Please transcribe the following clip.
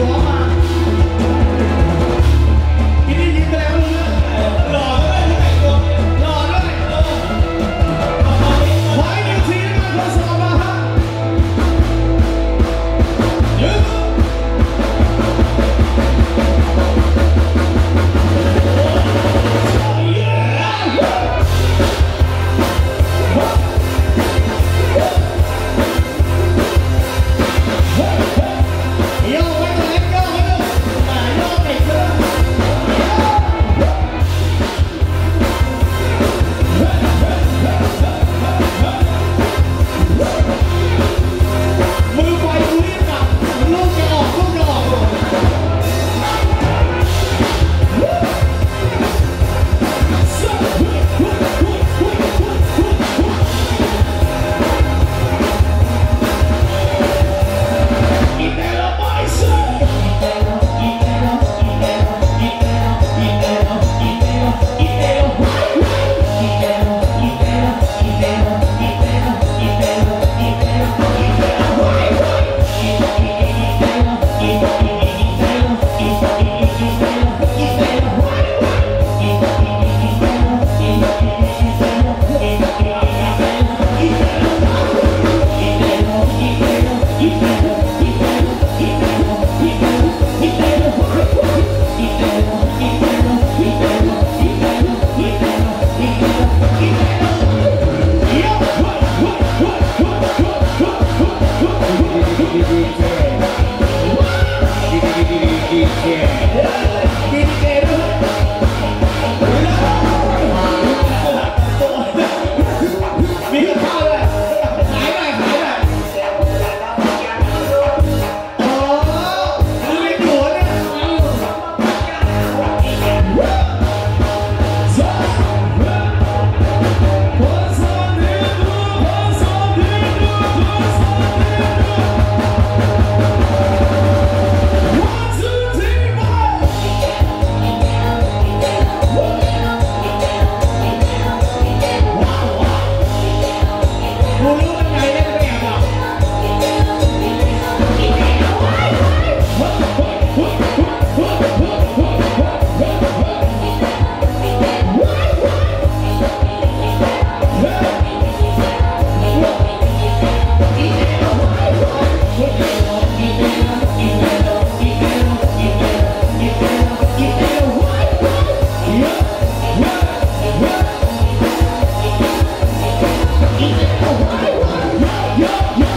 หั Yo, yo, yo.